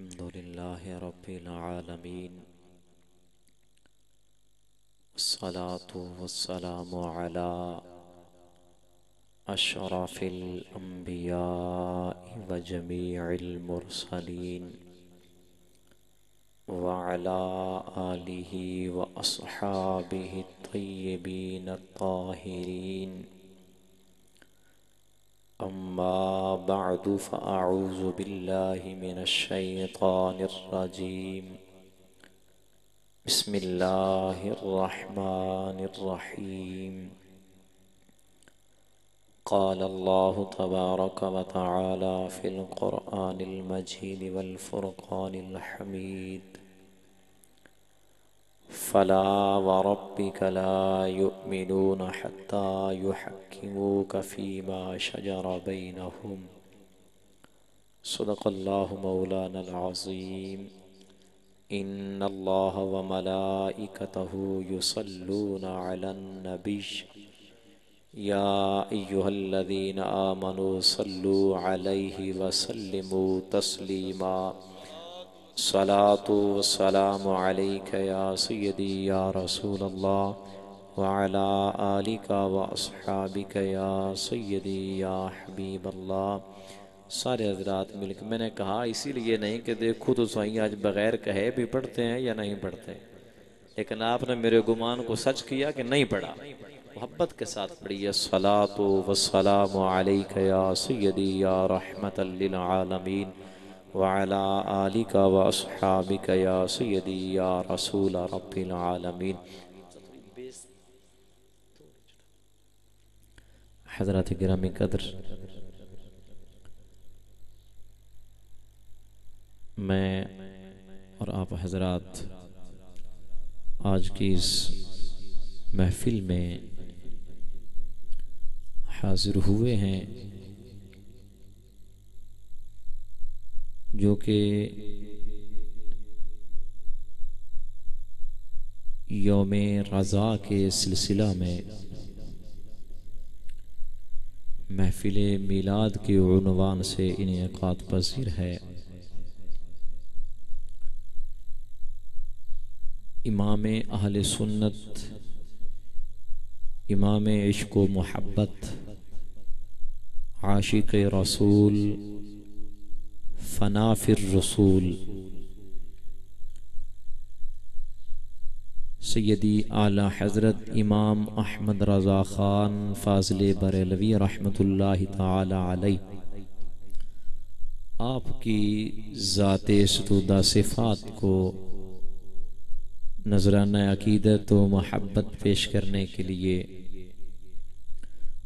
अल्हम्दुलिल्लाह रब्बिल आलमीन वस्सलातु वस्सलामु अला अशरफिल अंबिया व जमीइल मुरसलीन व अला आलिहि व अस्हाबिहि तय्यबीन ताहिरीन अम्मा बअदु फ़अऊज़ु बिल्लाहि मिनश्शैतानिर्रजीम बिस्मिल्लाहिर्रहमानिर्रहीम क़ाल अल्लाहु तबारक व तआला फ़िल क़ुरआनिल मजीद वल फ़ुरक़ानिल हमीद फ़ला व रब्बिक ला युमिनून हत्ता युहक्किमूक फ़ीमा शजर बैनहुम सदक़ल्लाहु मौलानल अज़ीम इन्नल्लाह व मलाइकतहु युसल्लूना अलन नबिय्य या अय्युहल्लज़ीना आमनू सल्लू अलैहि व सल्लिमू तस्लीमा सलातु वस्सलामु अलैका या सय्यदी या रसूल अल्लाह व अला आलिका व अस्हाबिका या सय्यदी या हबीब अल्लाह सारे हजरात मिलकर मैंने कहा, इसीलिए नहीं कि देखो तो सही, आज बगैर कहे भी पढ़ते हैं या नहीं पढ़ते लेकिन आपने मेरे गुमान को सच किया कि नहीं पढ़ा। मोहब्बत के साथ पढ़िए, सलातो वसलाम या सैदी या रहमत आलमीन। वाला आलिका व असहाबिका या सैदी या रसूल रब्बिल हज़रत गिरामी कदर मैं और आप हजरात आज की इस महफिल में हाजिर हुए हैं जो कि योम रज़ा के सिलसिला में महफिल मीलाद के उनवान से इनका पजीर है। इमाम अहल सुन्नत, इमाम इश्क मोहब्बत, आशिक रसूल फनाफिर रसूल सैदी आला हज़रत इमाम अहमद रज़ा ख़ान फाजिल बरेलवी रहमतुल्लाहि ताला आपकी ज़ात सिफ़ात को नजराना अकीदत व महब्बत पेश करने के लिए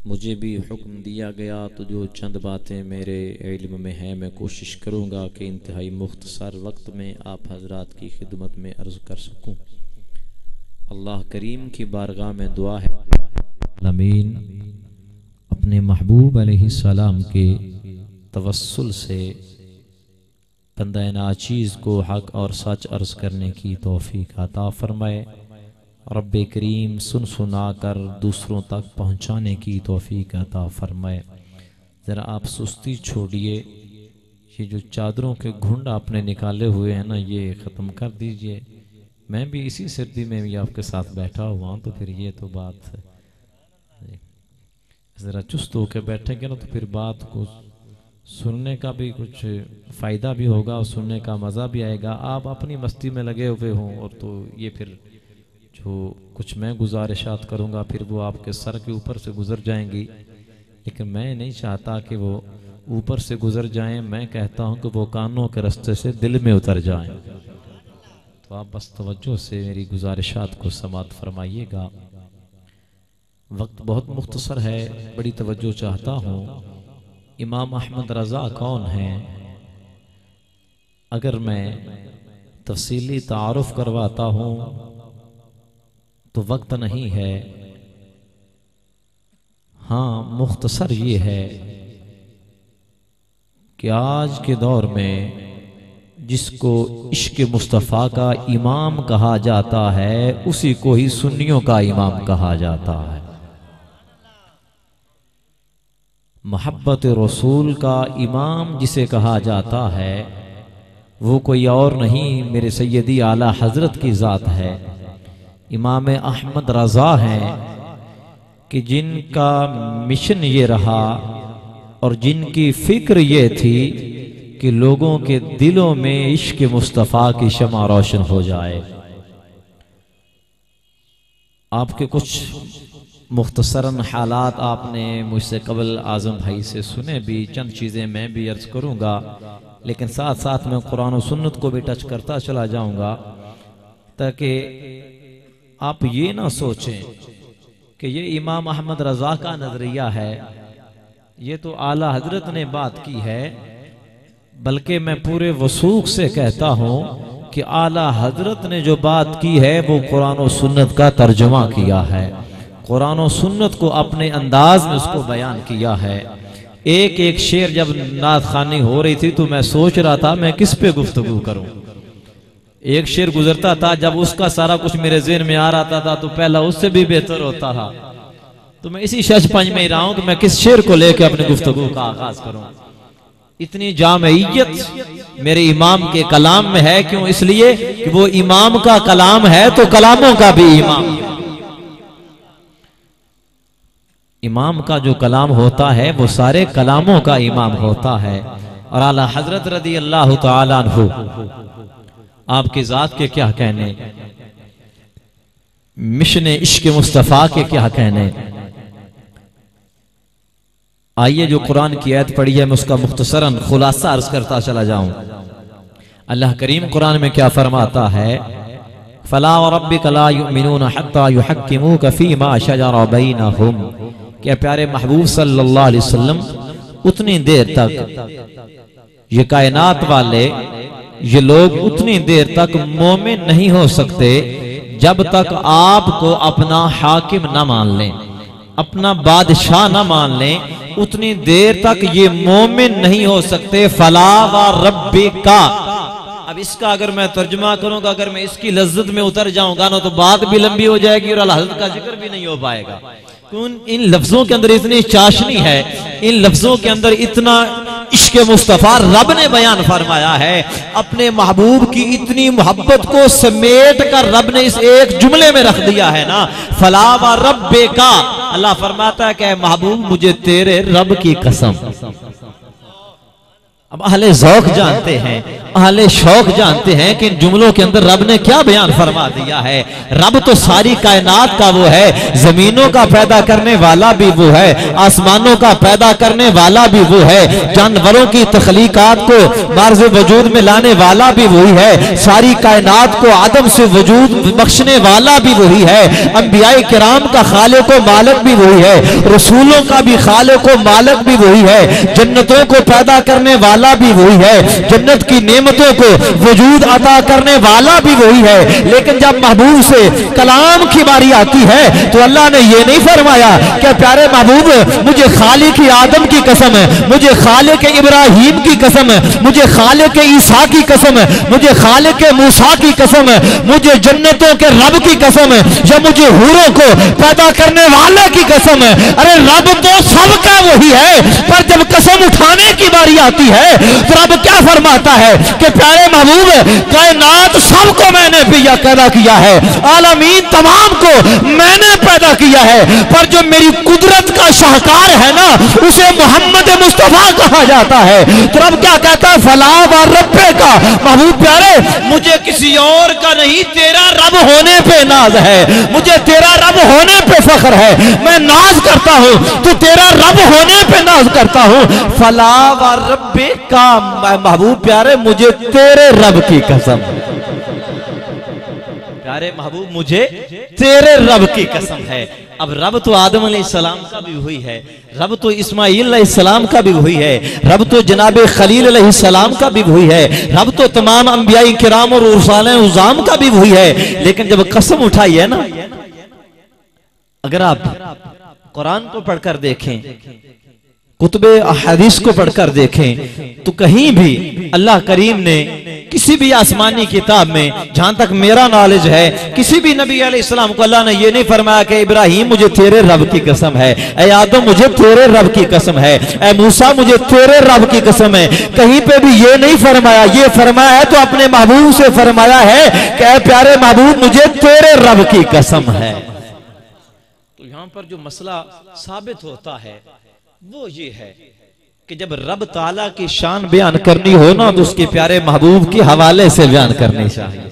मुझे भी हुक्म दिया गया तो जो चंद बातें मेरे इल्म में हैं, मैं कोशिश करूँगा कि इंतहाई मुख्तसर वक्त में आप हजरात की खिदमत में अर्ज़ कर सकूँ। अल्लाह करीम की बारगाह में दुआ है। अमीन अपने महबूब सलाम के तवसल से बंदा नाचीज़ को हक और सच अर्ज़ करने की तोफ़ी अता फरमाए। रब करीम सुन सुना कर दूसरों तक पहुँचाने की तोफ़ी अता फरमाए। ज़रा आप सुस्ती छोड़िए। ये जो चादरों के घुंड आपने निकाले हुए हैं ना, ये ख़त्म कर दीजिए। मैं भी इसी सर्दी में भी आपके साथ बैठा हुआ हूँ तो फिर ये तो बात है। ज़रा चुस्त होकर बैठेंगे ना तो फिर बात को सुनने का भी कुछ फ़ायदा भी होगा और सुनने का मज़ा भी आएगा। आप अपनी मस्ती में लगे हुए हों और तो ये फिर जो कुछ मैं गुजारिशात करूँगा, फिर वो आपके सर के ऊपर से गुज़र जाएँगी। लेकिन मैं नहीं चाहता कि वो ऊपर से गुज़र जाएँ। मैं कहता हूँ कि वो कानों के रास्ते से दिल में उतर जाएँ। तो आप बस तवज्जो से मेरी गुजारिशात को समात फरमाइएगा। वक्त बहुत मुख्तसर है, बड़ी तवज्जो चाहता हूँ। इमाम अहमद रज़ा कौन हैं? अगर मैं तफसीली तारफ़ करवाता हूँ तो वक्त नहीं है। हाँ मुख्तसर ये है कि आज के दौर में जिसको इश्क मुस्तफ़ा का इमाम कहा जाता है, उसी को ही सुन्नियों का इमाम कहा जाता है। मोहब्बत रसूल का इमाम जिसे कहा जाता है, वो कोई और नहीं, मेरे सैदी आला हज़रत की ज़ात है। इमाम अहमद रज़ा हैं कि जिनका मिशन ये रहा और जिनकी फ़िक्र ये थी कि लोगों के दिलों में इश्क मुस्तफ़ा की शमा रोशन हो जाए। आपके कुछ मुख्तसरन हालात आपने मुझसे कबल आज़म भाई से सुने भी, चंद चीज़ें मैं भी अर्ज़ करूँगा, लेकिन साथ साथ मैं कुरान सुन्नत को भी टच करता चला जाऊँगा, ताकि आप ये ना सोचें कि ये इमाम अहमद रज़ा का नज़रिया है। ये तो आला हज़रत ने बात की है, बल्कि मैं पूरे वसूख से कहता हूँ कि आला हज़रत ने जो बात की है, वो कुरान और सुन्नत का तर्जमा किया है। कुरान और सुन्नत को अपने अंदाज में उसको बयान किया है। एक एक शेर जब नात खानी हो रही थी तो मैं सोच रहा था, मैं किस पे गुफ्तगु करूँ? एक शेर गुजरता था, जब उसका सारा कुछ मेरे जेन में आ रहा था तो पहला उससे भी बेहतर होता था। तो मैं इसी शश पंच में ही रहा हूँ कि मैं किस शेर को लेकर अपनी गुफ्तगु का आगाज़ करूँ। इतनी जामयत मेरे इमाम के कलाम में है, क्यों? इसलिए कि वो इमाम का कलाम है तो कलामों का भी इमाम। इमाम का जो कलाम होता है, वो सारे कलामों का इमाम होता है। और आला हज़रत रदी अल्लाह तु आपके ज़ात के क्या कहने मिशन इश्क मुस्तफ़ा के क्या कहने आइए जो कुरान की आयत पढ़ी है, मैं उसका मुख्तसरन खुलासा अर्ज़ करता चला जाऊँ। अल्लाह करीम कुरान में क्या फरमाता है? फला क्या प्यारे महबूब सल्लल्लाहु अलैहि वसल्लम, उतनी देर तक ये कायनात वाले ये लोग उतनी देर तक मोमिन नहीं हो सकते, जब तक आपको अपना हाकिम न मान लें, अपना बादशाह न मान लें, उतनी देर तक ये मोमिन नहीं हो सकते। फला व रब्बी का अब इसका अगर मैं तर्जुमा करूँगा अगर मैं इसकी लज्जत में उतर जाऊँगा ना तो बात भी लंबी हो जाएगी और अल्लाह का ज़िक्र भी नहीं हो पाएगा। इन लफ्जों के अंदर इतनी चाशनी है? इन लफ्जों के अंदर इतना इश्क मुस्तफ़ा रब ने बयान फरमाया है। अपने महबूब की इतनी मोहब्बत को समेट कर रब ने इस एक जुमले में रख दिया है ना। फलावा रब बेका अल्लाह फरमाता है कि, महबूब, मुझे तेरे रब की कसम। अब अहले जौक जानते हैं, अहले शौक जानते हैं कि इन जुमलों के अंदर रब ने क्या बयान फरमा दिया है। रब तो सारी कायनात का वो है, जमीनों का पैदा करने वाला भी वो है, आसमानों का पैदा करने वाला भी वो है, जानवरों की तखलीकात को मार्ज वजूद में लाने वाला भी वही है, सारी कायनात को आदम से वजूद बख्शने वाला भी वही है अम्बियाई कराम का खाले को मालक भी वही है, रसूलों का भी खाले को मालक भी वही है, जन्नतों को पैदा करने वाला वाला भी वही है। जन्नत की नेमतों को वजूद अता करने वाला भी वही है। लेकिन जब महबूब से कलाम की बारी आती है तो अल्लाह ने यह नहीं फरमाया कि प्यारे महबूब, मुझे खाली की आदम की कसम है मुझे खाले के इब्राहिम की कसम है मुझे खाले के ईसा की कसम है मुझे खाले के मूसा की कसम है मुझे जन्नतों के रब की कसम है या मुझे हूरों को पैदा करने वाले की कसम। है अरे रब तो सबका वही है, पर जब कसम उठाने की बारी आती है तो रब क्या फरमाता है कि प्यारे महबूब, कायनात सबको मैंने पिया, पैदा किया है। आलमीन तमाम को मैंने पैदा किया है। पर जो मेरी कुदरत का शाहकार है ना, उसे मोहम्मद मुस्तफ़ा कहा जाता है। तो रब क्या कहता है? फलाह व रब्बे का। महबूब प्यारे, मुझे किसी और का नहीं, तेरा रब होने पे नाज है। मुझे तेरा रब होने पे फख्र है। मैं नाज करता हूँ तो तेरा रब होने पे नाज करता हूँ। फलाह व रब्बे का महबूब प्यारे, मुझे तेरे रब की कसम। प्यारे महबूब, मुझे तेरे रब की कसम है। अब रब तो आदम सलाम का भी हुई है। रब तो इस्माइल सलाम का भी हुई है। रब तो जनाब खलील सलाम का भी हुई है। रब तो तमाम अम्बिया कराम और उजाम का भी हुई है। लेकिन जब कसम उठाई है ना, अगर आप कुरान को पढ़कर देखें कुतुब हदीस को पढ़कर देखें तो कहीं भी अल्लाह करीम ने किसी भी आसमानी किताब में, जहाँ तक मेरा नॉलेज है, किसी भी नबी इस्लाम को अल्लाह ने यह नहीं फरमाया कि इब्राहिम मुझे तेरे रब की कसम है, ए आदम मुझे तेरे रब की कसम है, ए मूसा मुझे तेरे रब की कसम है। कहीं पे भी ये नहीं फरमाया, ये फरमाया है तो अपने महबूब से फरमाया है कि प्यारे महबूब, मुझे तेरे रब की कसम है। तो यहाँ पर जो मसला साबित होता है वो ये है कि जब रब ताला की शान बयान करनी हो ना तो उसके प्यारे महबूब के हवाले से बयान करनी चाहिए।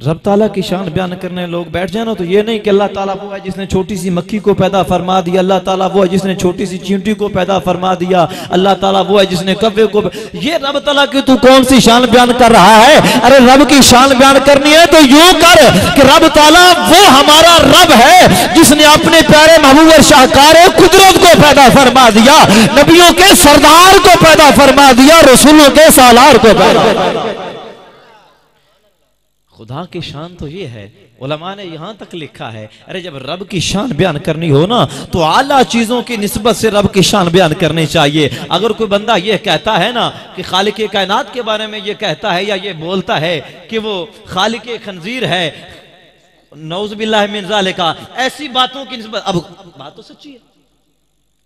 रब ताला की शान बयान करने लोग बैठ जाए ना तो ये नहीं कि अल्लाह ताला वो है जिसने छोटी सी मक्खी को पैदा फरमा दिया, अल्लाह ताला वो है जिसने छोटी सी चींटी को पैदा फरमा दिया, अल्लाह ताला वो है जिसने कव्वे को ये रब ताला की तू कौन सी शान बयान कर रहा है? अरे रब की शान बयान करनी है तो यूँ कर कि रब ताला वो हमारा रब है जिसने अपने प्यारे महबूब और शाहकार कुदरत को पैदा फरमा दिया, नबियों के सरदार को पैदा फरमा दिया, रसूलों के सालार को पैदा खुदा की शान तो ये है। उलमा ने यहाँ तक लिखा है, अरे जब रब की शान बयान करनी हो ना तो आला चीज़ों की नस्बत से रब की शान बयान करनी चाहिए। अगर कोई बंदा ये कहता है ना कि खालिक कायनात के बारे में ये कहता है या ये बोलता है कि वो खालिक खंजीर है नौज बिल्ला का ऐसी बातों की नस्बत, अब बात तो सच्ची है।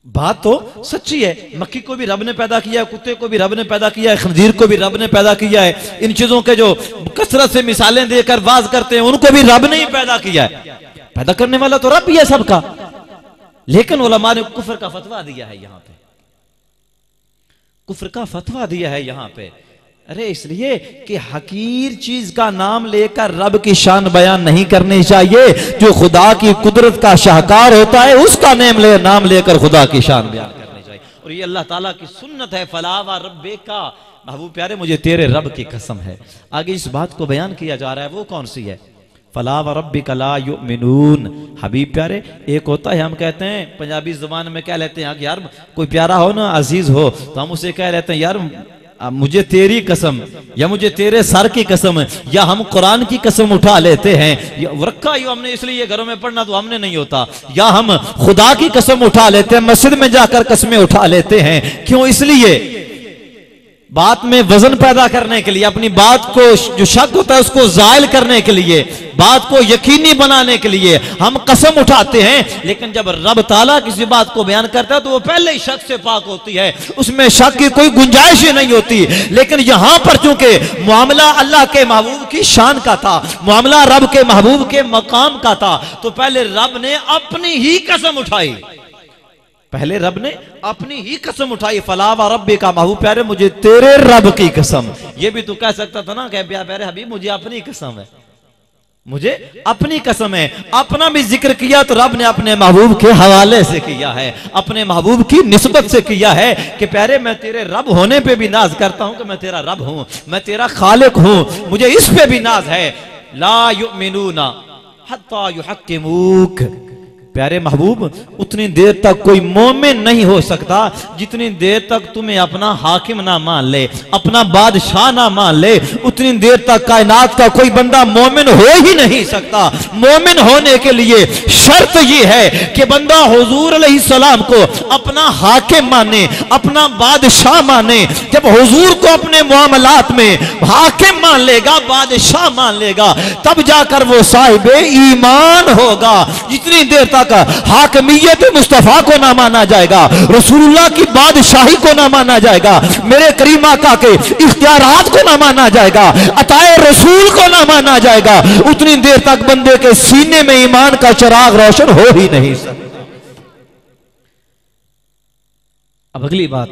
बात तो सच्ची है। मक्खी को भी रब ने पैदा किया है, कुत्ते को भी रब ने पैदा किया है, खंजीर को भी रब ने पैदा किया है। इन चीज़ों के जो कसरत से मिसालें देकर वाज करते हैं, उनको भी रब ने ही पैदा किया है। पैदा करने वाला तो रब ही है सबका। लेकिन ओलमा ने कुफर का फतवा दिया है यहाँ पे। कुफर का फतवा दिया है यहाँ पे। अरे इसलिए कि हकीर चीज़ का नाम लेकर रब की शान बयान नहीं करनी चाहिए। जो खुदा की कुदरत का शाहकार होता है, उसका नेम ले नाम लेकर खुदा की शान बयान करनी चाहिए। और ये अल्लाह ताला की सुन्नत है, फलावा रब्बे का। महबूब प्यारे, मुझे तेरे रब की कसम है। आगे इस बात को बयान किया जा रहा है, वो कौन सी है? फलाव रबी कला मिनून हबीब प्यारे, एक होता है, हम कहते हैं, पंजाबी ज़ुबान में कह लेते हैं, यार कोई प्यारा हो ना, अज़ीज़ हो तो हम उसे कह लेते हैं, यार मुझे तेरी कसम, या मुझे तेरे सर की कसम, या हम कुरान की कसम उठा लेते हैं। रखा यू हमने इसलिए घरों में पढ़ना तो हमने नहीं होता। या हम खुदा की कसम उठा लेते हैं, मस्जिद में जाकर कसमें उठा लेते हैं। क्यों? इसलिए बात में वज़न पैदा करने के लिए, अपनी बात को जो शक होता है उसको जायल करने के लिए, बात को यकीनी बनाने के लिए हम कसम उठाते हैं। लेकिन जब रब ताला किसी बात को बयान करता है तो वो पहले ही शक से पाक होती है। उसमें शक की कोई गुंजाइश ही नहीं होती। लेकिन यहाँ पर चूँकि मामला अल्लाह के महबूब की शान का था, मामला रब के महबूब के मकाम का था तो पहले रब ने अपनी ही कसम उठाई। पहले रब ने अपनी ही कसम उठाई, फलावा रब का महबूब, प्यारे, मुझे तेरे रब की कसम। ये भी तू कह सकता था ना कह प्यारे हबीब, मुझे अपनी कसम है। मुझे अपनी कसम है। अपना भी ज़िक्र किया तो रब ने अपने महबूब के हवाले से किया है। अपने महबूब की निस्बत से किया है कि, प्यारे, मैं तेरे रब होने पे भी नाज करता हूँ कि मैं तेरा रब हूँ। मैं तेरा खालिक हूँ। मुझे इस पे भी नाज है। ला यु मिनूना हत्ता यु प्यारे महबूब, उतनी देर तक कोई मोमिन नहीं हो सकता जितनी देर तक तुम्हें अपना हाकिम ना मान ले, अपना बादशाह ना मान ले, उतनी देर तक कायनात का कोई बंदा मोमिन हो ही नहीं सकता। मोमिन होने के लिए शर्त यह है कि बंदा हुजूर सलाम को अपना हाकिम माने, अपना बादशाह माने। जब हुजूर को अपने मामलात में हाकिम मान लेगा, बादशाह मान लेगा, तब जाकर वो साहिब ईमान होगा। जितनी देर तक का हाकमियत मुस्तफ़ा को ना माना जाएगा। रसूलुल्लाह की बादशाही को ना माना जाएगा। मेरे करीमा आका के इख्तियार को ना माना जाएगा। अताए रसूल को ना माना जाएगा। उतनी देर तक बंदे के सीने में ईमान का चराग रोशन हो ही नहीं अब अगली बात।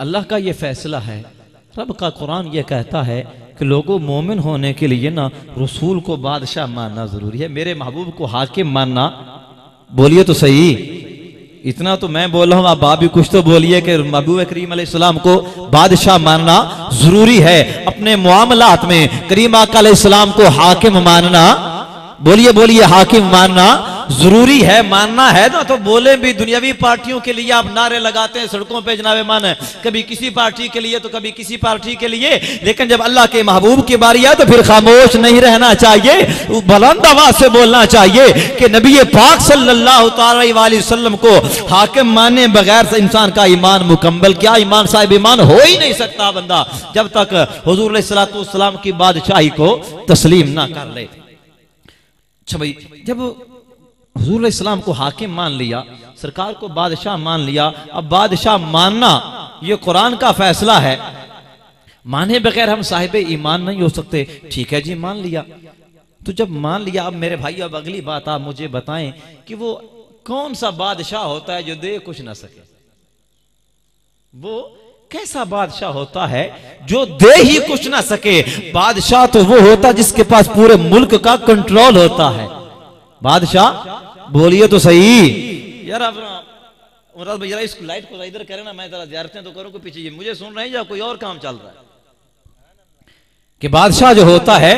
अल्लाह का यह फैसला है। रब का कुरान यह कहता है कि लोगों मोमिन होने के लिए ना रसूल को बादशाह मानना ज़रूरी है। मेरे महबूब को हाकिम मानना। बोलिए तो सही। इतना तो मैं बोल रहा हूँ, आप आप भी कुछ तो बोलिए कि महबूब करीम सलाम को बादशाह मानना ज़रूरी है। अपने मामलात में करीम आकाम को हाकिम मानना। बोलिए बोलिए, हाकिम मानना। ज़रूरी है, मानना है ना तो बोले भी, दुनियावी पार्टियों के लिए आप नारे लगाते हैं, सड़कों पे जनाबे मान कभी किसी पार्टी के लिए तो कभी किसी पार्टी के लिए। लेकिन जब अल्लाह के महबूब की बारी आए तो फिर खामोश नहीं रहना चाहिए बुलंद आवाज़ से बोलना चाहिए कि नबी पाक सल्लल्लाहु अलैहि वसल्लम को हाकिम माने बगैर इंसान का ईमान मुकम्मल, क्या ईमान साहिब ईमान हो ही नहीं सकता बंदा, जब तक हजूर सलाम की बादशाही को तस्लीम ना कर ले। अच्छा भाई, जब हजूर इस्लाम को हाकिम मान लिया, सरकार को बादशाह मान लिया। अब बादशाह मानना, ये कुरान का फैसला है। माने बगैर हम साहिब ईमान नहीं हो सकते। ठीक है जी, मान लिया। तो जब मान लिया, अब मेरे भाई, अब अगली बात आप मुझे बताएँ कि वो कौन सा बादशाह होता है जो दे कुछ ना सके? वो कैसा बादशाह होता है जो दे ही कुछ ना सके? बादशाह तो वो होता जिसके पास पूरे मुल्क का कंट्रोल होता है। बादशाह बोलिए तो सही। यार मुराद भाई इस लाइट को इधर करे ना मैं जरा ज्यारतें तो करूँ पीछे मुझे सुन रहे हैं या कोई और काम चल रहा है? कि बादशाह जो होता है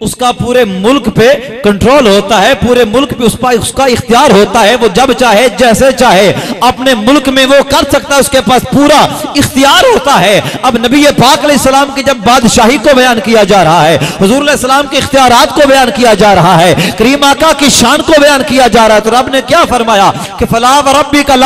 उसका पूरे मुल्क पे कंट्रोल होता है, पूरे मुल्क पे उसका उसका इख्तियार होता है, वो जब चाहे, जैसे चाहे, अपने मुल्क में वो कर सकता है, उसके पास पूरा इख्तियार होता है। अब नबी पाक सलाम की जब बादशाही को बयान किया जा रहा है, हजूर सलाम के इख्तियार को बयान किया जा रहा है, करीम आका की शान को बयान किया जा रहा है तो रब ने क्या फरमाया कि फलाह रबी का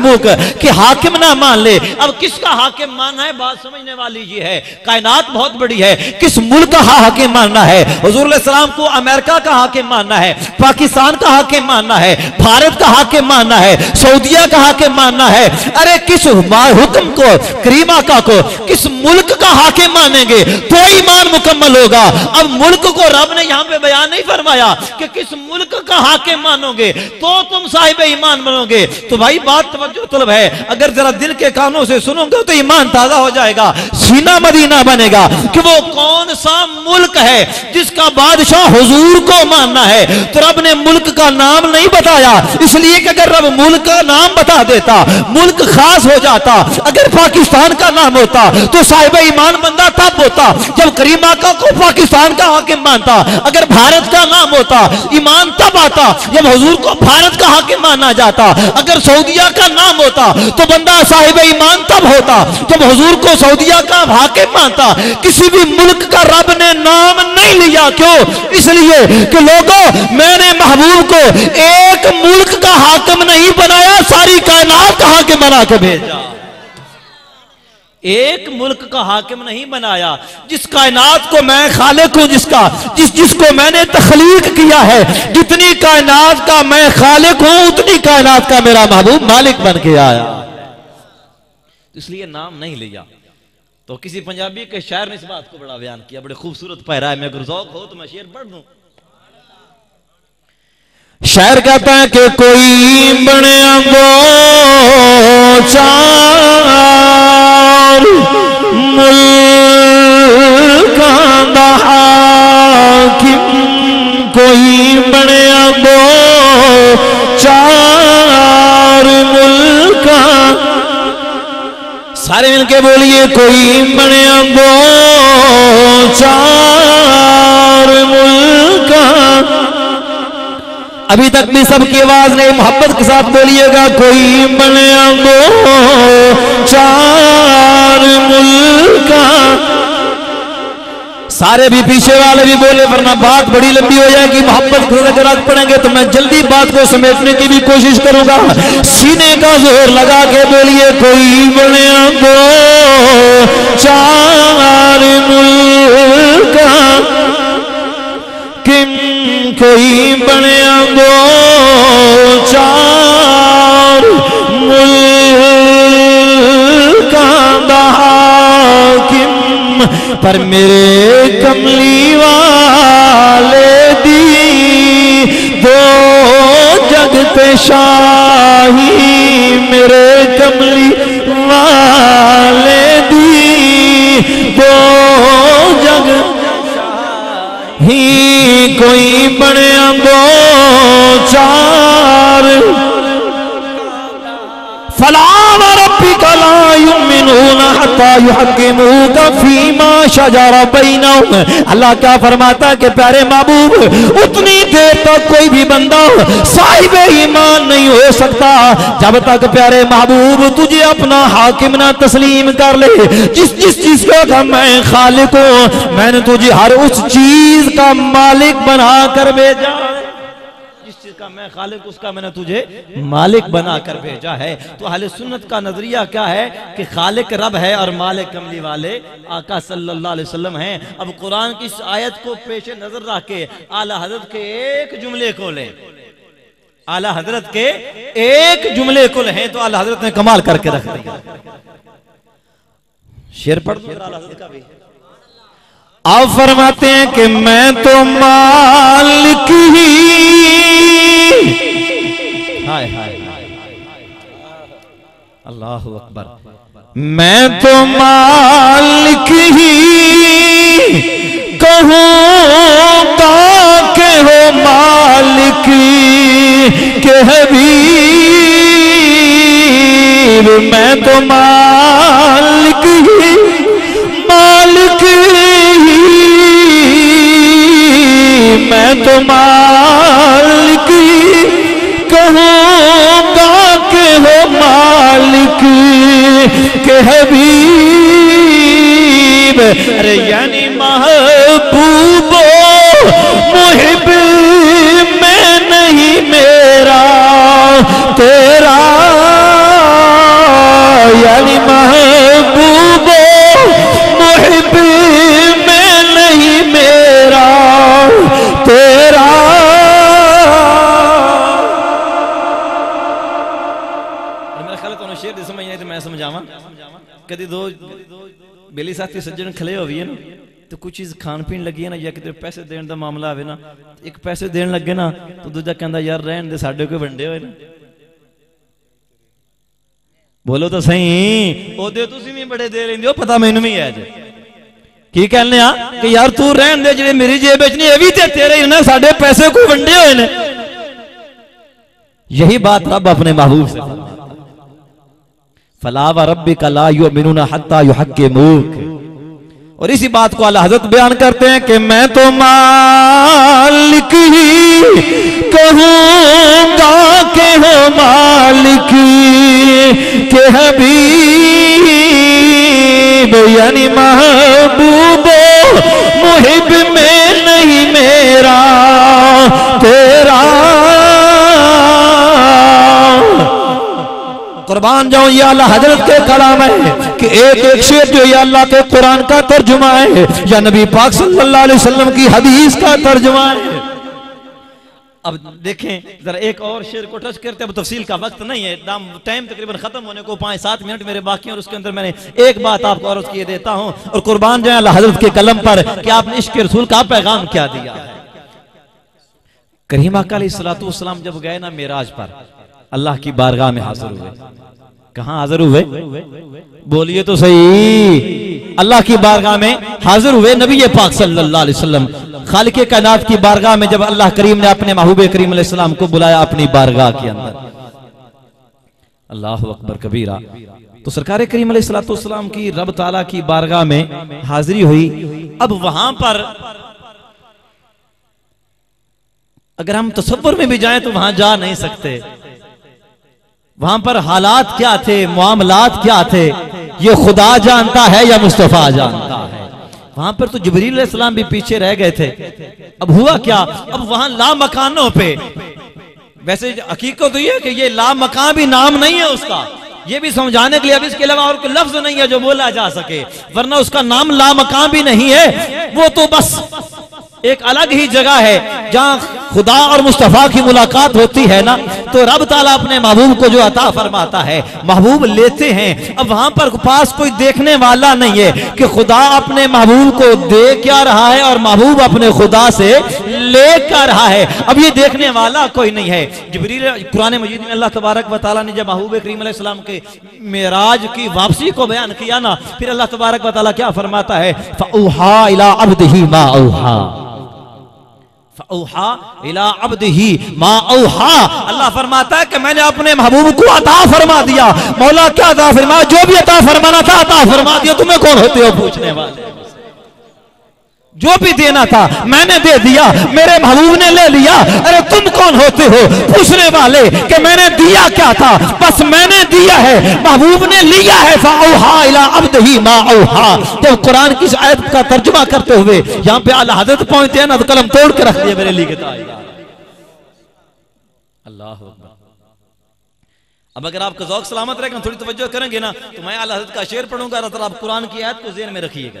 मुख कि हाकिम ना मान ले। अब किसका हाकिम मानना है, बात समझने वाली ये है। कायनात बहुत बड़ी है। किस मुल्क का हाकिम मानना है? हजूर सलाम को अमेरिका का हाकिम मानना है? पाकिस्तान का हाकिम मानना है? भारत का हाकिम मानना है? सऊदिया का हाकिम मानना है? अरे, किस हुक्म को, करीमा का को, किस मुल्क का हाकिम मानेंगे? तो ईमान मुकम्मल होगा। अब मुल्क को रब ने यहाँ पे बयान नहीं फरमाया कि किस मुल्क का हाकिम मानोगे? तो तुम साहिब ईमान बनोगे। तो भाई, बात तवज्जो तलब है। अगर जरा दिल के कानों से सुनोगे तो ईमान ताज़ा हो जाएगा सीना मदीना बनेगा कि वो कौन सा मुल्क है, जिसका बादशाह हुजूर को मानना है तो रब ने मुल्क का नाम नहीं बताया। इसलिए कि अगर रब मुल्क का नाम बता देता, मुल्क खास हो जाता, अगर पाकिस्तान का नाम होता तो साहिब ईमान बंदा तब होता, जब करीमा का को पाकिस्तान का हाकिम मानता। अगर भारत का नाम होता, ईमान तब आता, जब हजूर को भारत का हाकिम माना जाता। अगर सऊदिया का नाम होता तो बंदा साहिब ईमान तब होता, जब हजूर को सऊदिया का हाकिम मानता। किसी भी मुल्क का रब ने नाम नहीं लिया क्यों? इसलिए कि लोगों, मैंने महबूब को एक मुल्क का हाकम नहीं बनाया, सारी कायनात का हाकिम बना के भेजा। एक मुल्क का हाकिम नहीं बनाया। जिस कायनात को मैं खालिक हूँ, जिसका, जिस, जिसको मैंने तखलीक किया है, जितनी कायनात का मैं खालिक हूँ, उतनी कायनात का मेरा महबूब मालिक बन के आया। इसलिए नाम नहीं लिया। तो किसी पंजाबी के शायर ने इस बात को बड़ा बयान किया, बड़े खूबसूरत पैरा है मैं गुरजौक हो तो मैं शेर पढ़ दू। शायर कहता है कि कोई बने गो चार कोई बने गो सारे मिलके बोलिए, कोई बने दो चार मुल्क। अभी तक भी सबकी आवाज़ नहीं, मोहब्बत के साथ बोलिएगा, कोई बने दो चार मुल्क। सारे भी पीछे वाले भी बोले, वरना बात बड़ी लंबी हो जाएगी, मोहब्बत अगर आज पढ़ेंगे तो मैं जल्दी बात को समेटने की भी कोशिश करूँगा। सीने का ज़ोर लगा के बोलिए, कोई बने दो चार किम कोई बने दो चार पर मेरे कमली वाले दी दो जगत शाही मेरे कमली वाले दी दो जग ही कोई बने दो चार। फलाम अल्लाह क्या फरमाता कि प्यारे महबूब उतनी देर तक कोई भी बंदा साहिब ईमान नहीं हो सकता जब तक प्यारे महबूब तुझे अपना हाकिम ना तस्लीम कर ले जिस जिस चीज़ का मैं खालिक हूँ मैंने तुझे हर उस चीज़ का मालिक बना कर भेजा का मैं खालिक, उसका मैंने तुझे मालिक बनाकर भेजा है। तो अहले सुन्नत का नज़रिया क्या है कि खालिक रब है और मालिक कमली वाले आका सल्लल्लाहु अलैहि वसल्लम हैं। अब कुरान की इस आयत को पेश नज़र रख के आला हज़रत के एक जुमले को ले। आला हज़रत के एक जुमले को ले तो आला हज़रत ने कमाल करके रख दिया। शेर पढ़ आप फरमाते हैं कि मैं तो मालिक ही। हाय हाय अल्लाह अकबर। मैं तो मालिक ही। कहूँगा के हो मालिक के हबीब। मैं तो मालिक ही, मालिक मैं तो मालिक कहूँगा के हो मालिक, के हबीब। अरे यानी महबूबो, मुहिब में नहीं मेरा, तेरा शेर समझ नहीं तो मैं समझावा। कभी दो बेली साथी सज्जन खले हो ना तो कुछ चीज़ खान पीन लगी है ना, या कितने पैसे देने का मामला आवे ना, एक पैसे देन लगे ना तो दूजा कहता यार, रहन दे, साढ़े कोई वंडे हुए बोलो तो सही ओदे तुम भी बड़े दे लेंगे पता मैनू भी है की कहने कि यार, तू रहन दे जे मेरी जेब नहीं ये भी तेरे ही ना, साढ़े पैसे कोई वंडे हुए यही बात रब अपने महबूब से। फलावा रबी कला यू यू हक और इसी बात को अल्लाह हज़रत बयान करते हैं कि मैं तो मालिक ही कहूँगा के हो मालिक के हबीब, यानी महबूबो, मुहिब में नहीं मेरा। कुर्बान जाऊँ, ये अल्लाह हज़रत के कलाम है कि एक एक शेर जो ये अल्लाह के कुरान का तर्जुमा है, या नबी पाक सल्लल्लाहु अलैहि वसल्लम की हदीस का तर्जुमा है। अब देखें, जरा एक और शेर को टच करते अब तफसील का वक्त नहीं है, दाम टाइम तकरीबन खत्म होने को पाँच सात मिनट मेरे बाकी हैं और उसके अंदर मैंने एक बात आपको अर्ज़ किए देता हूँ, और कुर्बान जाए अल्लाह हज़रत के कलम पर कि आपने इश्क रसूल का पैगाम क्या दिया। है करीमा का सलाम जब गए ना मेराज पर अल्लाह की बारगाह में हाजिर हुए। कहा हाजिर हुए? बोलिए तो सही। अल्लाह की बारगाह में हाजिर हुए नबी पाक सल्लल्लाहु अलैहि वसल्लम। खालिक कायनात की बारगाह में जब अल्लाह करीम ने अपने महबूब करीम सलाम को बुलाया अपनी बारगाह के अंदर। अल्लाह अकबर कबीरा। तो सरकार करीम सलाम की रब ताला की बारगाह में हाजिरी हुई। अब वहाँ पर अगर हम तस्वर में भी जाएँ तो वहाँ जा नहीं सकते। वहाँ पर हालात क्या थे, मामलात क्या थे, ये खुदा जानता है या मुस्तफ़ा जानता है? वहाँ पर तो जबरील इस्लाम भी पीछे रह गए थे। अब हुआ क्या? अब वहाँ ला मकानों पे। वैसे हकीकत तो ये कि ये ला मकान भी नाम नहीं है उसका। ये भी समझाने के लिए, अब इसके अलावा और कोई लफ्ज नहीं है जो बोला जा सके। वरना उसका नाम ला मकान भी नहीं है। वो तो बस एक अलग ही जगह है जहाँ खुदा और मुस्तफ़ा की मुलाकात होती है ना तो रब ताला अपने महबूब को जो अता फरमाता है, महबूब लेते हैं। अब वहाँ पर पास कोई देखने वाला नहीं है कि खुदा अपने महबूब को दे क्या रहा है और महबूब अपने खुदा से ले क्या रहा है। अब ये देखने वाला कोई नहीं है। जबरील, कुरान मजीद में अल्लाह तबारक वाली ने जब महबूब करीम के मेराज की वापसी को बयान किया ना, फिर अल्लाह तबारक वाली क्या फरमाता है? अल्लाह फरमाता है कि मैंने अपने महबूब को अता फरमा दिया। मौला क्या अता फरमा, जो भी अता फरमाना था अता फरमा दिया। तुम्हें कौन होते हो पूछने वाले? जो भी देना था, मैंने दे दिया, मेरे महबूब ने ले लिया। अरे तुम कौन होते हो? पूछने वाले कि मैंने दिया क्या था? बस मैंने दिया है, महबूब ने लिया है अब्द ही जब कुरान की आयत का तर्जुमा करते हुए यहाँ पे अल्लाह हज़रत पहुँचते हैं ना तो कलम तोड़ के रख दिया मेरे लिए अल्लाह अब अगर आपका जौक सलामत रहेगा थोड़ी तवज्जो करेंगे ना तो मैं अल्लाह का शेर पढ़ूँगा आप कुरान की आयत को जेन में रखिएगा।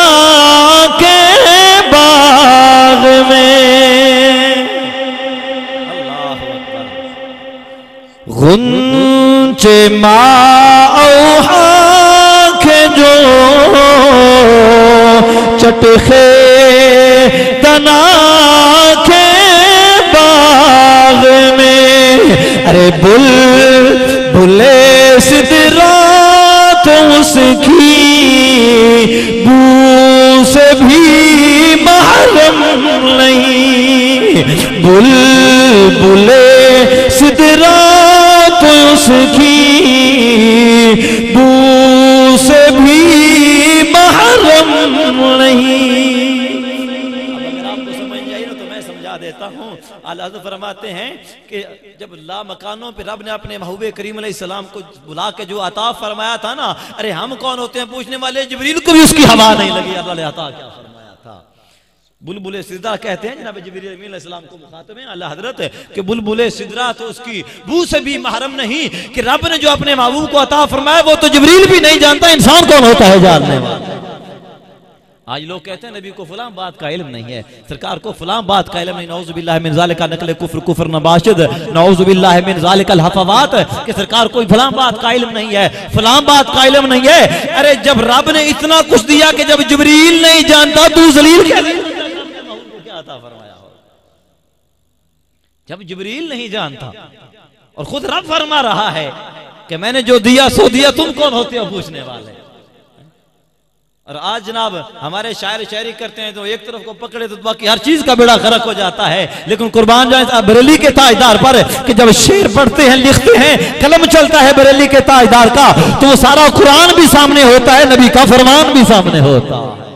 गुंचे के जो चटखे दना के बाग में। अरे बुल, बुले सिदरा तो उसकी से भी महरम नहीं। बुल, बुले उसकी बू से भी महरम नहीं। देता हूँ फरमाते हैं कि जब ला मकानों पे रब ने अपने महबूब करीम सलाम को बुला के जो अता फरमाया था ना, अरे हम कौन होते हैं? पूछने वाले जबरील को भी उसकी हवा नहीं लगी। अल्लाह अता क्या फरमाया? बुलबुल सिदरा कहते हैं, जनाब जबरीसलाम को मुखातब है, अल्लाह हज़रत, कि बुलबुल सिद्रा तो उसकी बू से भी महरम नहीं, कि रब ने जो अपने महबूब को अता फरमाया, वो तो जबरील भी नहीं जानता, इंसान कौन होता है जानने वाला। आज लोग कहते हैं, नबी को फलाम बात का इल्म नहीं है, सरकार को फलाम बात का इल्म नहीं नौजुबिल्लाह मिन जालिका नकल कुफ्र कुफ्र नबाशिद नौजुबिल्लाह मिन जालिकल हफवात कि सरकार कोई फलाम बात का इल्म नहीं है फलाम बात का इल्म नहीं है। अरे जब रब ने इतना कुछ दिया कि जब जबरील नहीं जानता, तू जलील अता फरमाया हो। जब जबरील नहीं जानता और खुद रब फरमा रहा है कि मैंने जो दिया, सो दिया, तुम कौन होते हो पूछने वाले? और आज जनाब, हमारे शायर शायरी करते हैं तो एक तरफ़ को पकड़े तो बाकी हर चीज़ का बेड़ा खरक हो जाता है। लेकिन कुर्बान जाए बरेली के ताजदार पर कि जब शेर पढ़ते हैं, लिखते हैं, कलम चलता है बरेली के ताजदार का तो वो सारा कुरान भी सामने होता है, नबी का फरमान भी सामने होता है।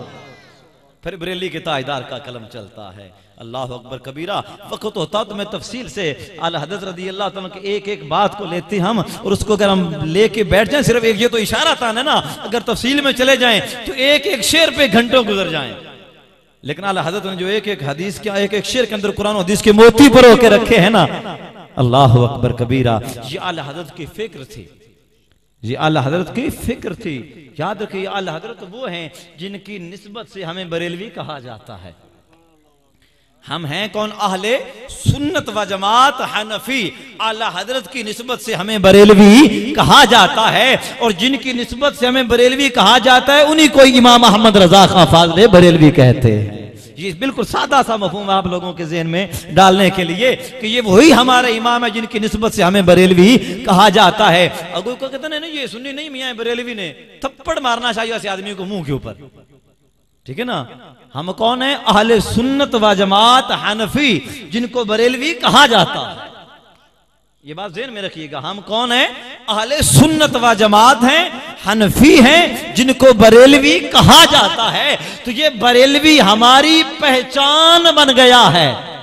फिर बरेली के ताजदार का कलम चलता है। अल्लाह अकबर कबीरा, वक्त होता तो मैं तफसील से अल हज़रत रदी अल्लाह के एक एक बात को लेते हम और उसको अगर हम लेके बैठ जाएँ, सिर्फ़ एक ये तो इशारा था ना अगर तफसील में चले जाएँ तो एक एक शेर पे घंटों गुजर जाएँ। लेकिन अल्लाह हज़रत ने जो एक एक हदीस के एक एक शेर के अंदर कुरान हदीस के मोती पर होके रखे हैं ना, अल्लाह अकबर कबीरा, ये अल हज़रत की फ़िक्र थी। ये अल हज़रत की फ़िक्र थी। याद रखिए अल हज़रत वो हैं जिनकी नस्बत से हमें बरेलवी कहा जाता है। हम हैं कौन? अहले सुन्नत व जमात हनफी। आला हज़रत की नस्बत से हमें बरेलवी कहा जाता है और जिनकी नस्बत से हमें बरेलवी कहा जाता है, उन्हीं को इमाम अहमद रजा खां फाजले बरेलवी कहते हैं। ये बिल्कुल सादा सा मफहम आप लोगों के जहन में डालने के लिए कि ये वही हमारे इमाम है जिनकी नस्बत से हमें बरेलवी कहा जाता है। अगो को कहते ना ये सुननी नहीं, मियाँ बरेलवी ने थप्पड़ मारना चाहिए ऐसे आदमी को मुँह के ऊपर। ठीक है ना? हम कौन है? अहले सुन्नत व जमात हनफी, जिनको बरेलवी कहा जाता है। ये बात जेन में रखिएगा। हम कौन है? अहले सुन्नत व जमात हैं, हनफी हैं, जिनको बरेलवी कहा जाता है। तो ये बरेलवी हमारी पहचान बन गया है।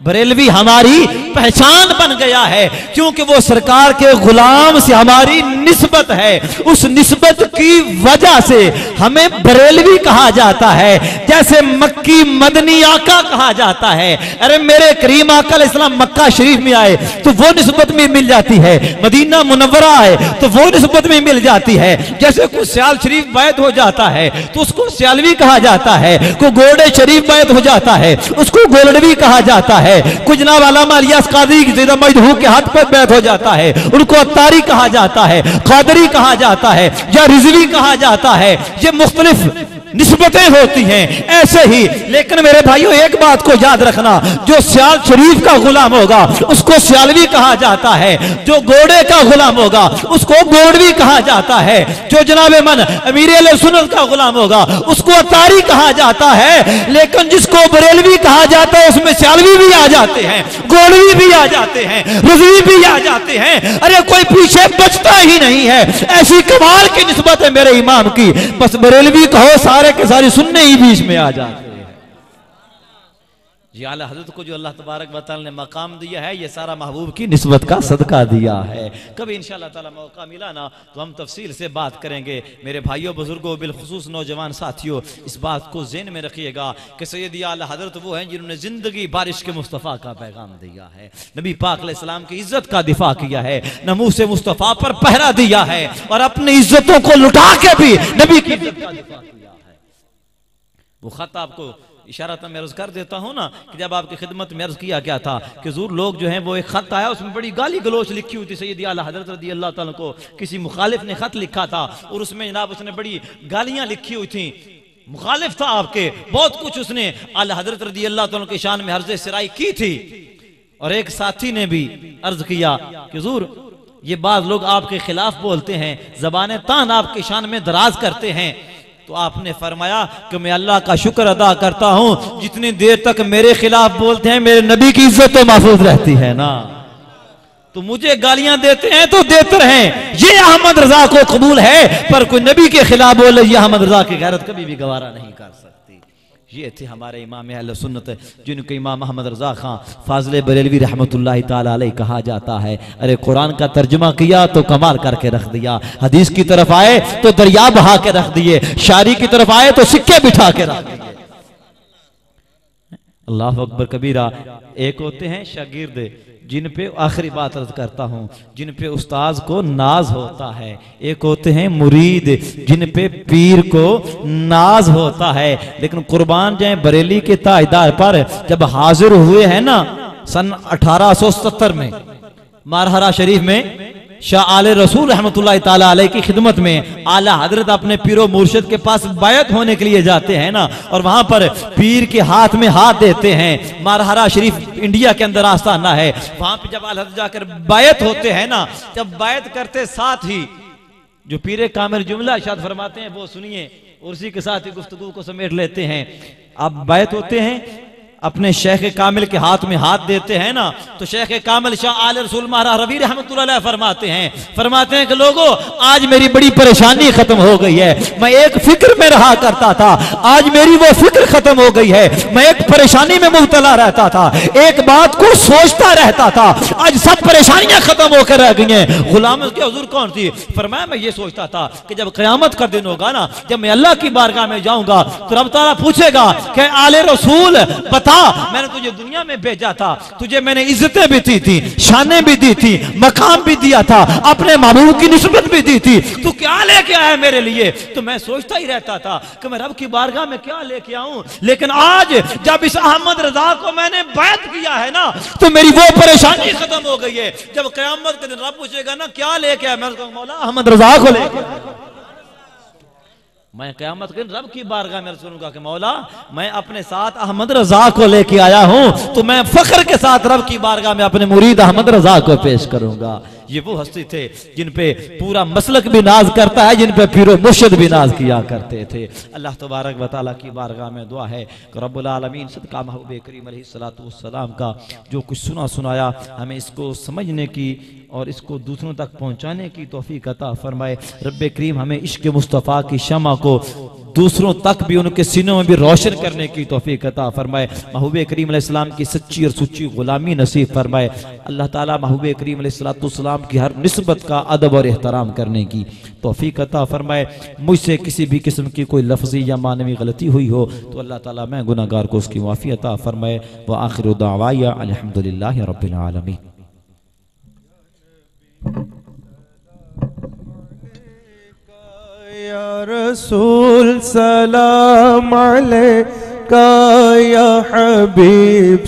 बरेलवी हमारी पहचान बन गया है, क्योंकि वो सरकार के गुलाम से हमारी निस्बत है। उस निस्बत की वजह से हमें बरेलवी कहा जाता है, जैसे मक्की मदनी आका कहा जाता है। अरे, मेरे करीम आकल इस्लाम मक्का शरीफ में आए तो वो निस्बत में मिल जाती है। मदीना मुनवरा आए तो वो निस्बत में मिल जाती है। जैसे कुछ सियाल शरीफ बैत हो जाता है तो उसको सियालवी कहा जाता है। को गोड़े शरीफ बैत हो जाता है, उसको गोलडवी कहा जाता है। है। कुछ ना अलामा इलियास कादरी की जिदा मजहू के हाथ पर बैठ हो जाता है। उनको अतारी कहा जाता है, कादरी कहा जाता है, या रिजवी कहा जाता है। ये मुख्तलिफ़ निस्बतें होती हैं, ऐसे ही। लेकिन मेरे भाइयों, एक बात को याद रखना, जो सियाल शरीफ का गुलाम होगा, उसको सियालवी कहा जाता है। जो घोड़े का गुलाम होगा, उसको गोड़वी कहा जाता है। जो जनाब मन, अमीर सुनत का गुलाम होगा, उसको अतारी कहा जाता है। लेकिन जिसको बरेलवी कहा जाता है, उसमें सियालवी भी आ जाते हैं गोड़वी भी आ जाते हैं, रजवी भी आ जाते हैं। अरे, कोई पीछे बचता ही नहीं है। ऐसी कमाल की निस्बत है मेरे इमाम की। बस बरेलवी कहो सारे के सारे सुनने ही बीच में आ जाते हैं। जी, आला हज़रत को जो अल्लाह तबारक बताल ने मकाम दिया है, ये सारा महबूब की निस्बत का सदका दिया है। कभी इंशाल्लाह ताला मौका मिला ना तो हम तफसील से बात करेंगे। मेरे भाइयों, बुज़ुर्गों, बिलखसूस नौजवान साथियों, इस बात को जेन में रखिएगा कि सैदी आला हज़रत वो हैं जिन्होंने ज़िंदगी बारिश के मुस्तफ़ा का पैगाम दिया है। नबी पाक सलाम की इज़्ज़त का दिफा किया है, नमू से मुस्तफ़ा पर पहरा दिया है, और अपनी इज्जतों को लुटा के भी नबी की इज़्ज़त का दिफा किया वो खत आपको इशारा था मैं अर्ज़ कर देता हूँ ना कि जब आपकी खिदमत में अर्ज़ किया गया था कि ज़रूर लोग जो हैं वो एक खत आया, उसमें बड़ी गाली गलोच लिखी हुई थी सैदी आला हज़रत रदी अल्लाह ताला को। किसी मुखालिफ ने खत लिखा था और उसमें जनाब उसने बड़ी गालियाँ लिखी हुई थी। मुखालिफ था आपके, बहुत कुछ उसने आला हज़रत रदी अल्लाह ताला के शान में हर्ज सराई की थी। और एक साथी ने भी अर्ज़ किया कि ज़रूर ये बात लोग आपके खिलाफ बोलते हैं जबान तान आपके शान में दराज करते हैं। तो आपने फरमाया कि मैं अल्लाह का शुक्र अदा करता हूँ, जितनी देर तक मेरे खिलाफ बोलते हैं, मेरे नबी की इज़्ज़त तो महफूज रहती है ना। तो मुझे गालियाँ देते हैं तो देते रहे। ये अहमद रजा को कबूल है, पर कोई नबी के खिलाफ बोले, ये अहमद रजा की गैरत कभी भी गवारा नहीं कर सकता। ये थे हमारे इमाम सुन्नत, जिनको इमाम मोहम्मद रजा खां फाजल बरेलवी रहमत कहा जाता है, अरे कुरान का तर्जमा किया तो कमाल करके रख दिया, हदीस की तरफ़ आए तो दरिया बहा के रख दिए शारी की तरफ़ आए तो सिक्के बिठा के रख दिए। अल्लाह अकबर कबीरा, एक होते हैं शागिर्द जिन पे आखिरी बात अर्ज़ करता हूँ, जिन पे उस्ताज को नाज होता है। एक होते हैं मुरीद, जिन पे पीर को नाज होता है। लेकिन कुर्बान जाए बरेली के ताजदार पर, जब हाजिर हुए हैं ना, सन 1870 में, मारहरा शरीफ में शाह आल रसूल रहमत की खिदमत में आला हज़रत अपने पीरो मुर्शद के पास बायत होने के लिए जाते हैं ना, और वहाँ पर पीर के हाथ में हाथ देते हैं। मारहरा शरीफ इंडिया के अंदर आस्थाना है। वहाँ पर जब आल जाकर बायत होते हैं ना, जब बायत करते साथ ही जो पीरे कामिर जुमला शाद फरमाते हैं, वो सुनिए, उसी के साथ ही गुफ्तगु को समेट लेते हैं। आप बायत होते हैं अपने शेख कामिल के हाथ में हाथ देते हैं ना तो शेख कामिल शाह आल रसूल महारा रवि रहमत फरमाते हैं फरमाते हैं कि लोगों, आज मेरी बड़ी परेशानी खत्म हो गई है। मैं एक फ़िक्र में रहा करता था, आज मेरी वो फ़िक्र खत्म हो गई है। मैं एक परेशानी में मुबतला रहता था, एक बात को सोचता रहता था, आज सब परेशानियाँ खत्म होकर रह गई हैं। गुलाम के हजूर कौन थी? फरमाया, मैं ये सोचता था कि जब क्यामत का दिन होगा ना, जब मैं अल्लाह की बारगाह में जाऊँगा तो रब ताला पूछेगा कि आले रसूल, बता था। मैंने तुझे दुनिया में भेजा था। तुझे मैंने इज्जतें भी दी थी, शाने भी दी थी, मकाम भी दिया था, अपने महबूब की निस्बत भी दी थी। तू क्या लेके आया मेरे लिए? तो मैं सोचता ही रहता था कि मैं रब की बारगाह में क्या लेके आऊँ। लेकिन आज जब इस अहमद रजा को मैंने बैत किया है ना तो मेरी वो परेशानी खत्म हो गई है। जब क्यामत रब पूछेगा ना, क्या लेके आया? मैं मौला अहमद रजा को लेके मैं क्यामत के रब की बारगाह में सुनूँगा कि मौला, मैं अपने साथ अहमद रजा को लेके आया हूँ तो मैं फख्र के साथ रब की बारगाह में अपने मुरीद अहमद रजा को पेश करूँगा। ये वो हस्ती थे जिन पे पूरा मसलक भी नाज करता है, जिन पे फिर मुर्शद भी नाज किया करते थे। अल्लाह तबारक वाली की बारगाह में दुआ है रबालमीन सदका महबूब करीम सलाम का जो कुछ सुना सुनाया हमें इसको समझने की और इसको दूसरों तक पहुँचाने की तोफ़ी अता फरमाए। रब करीम हमें इश्क मुस्तफ़ा की शमा को दूसरों तक भी उनके सीनों में भी रोशन करने की तोफ़ी अता फरमाए। महबूब करीम की सच्ची और सुच्ची गुलामी नसीब फरमाए। अल्लाह ताला महबूब करीम सलाम की हर नस्बत का अदब और एहतराम करने की तोफ़ी अता फरमाए। मुझसे किसी भी किस्म की कोई लफ्जी या मानवी गलती हुई हो तो अल्लाह ताला मैं गुनागार को उसकी माफ़ी अता फरमाए। व आखिर दावाया अलहमदिल्ला रबालमी या रसूल सलाम अलैका या हबीब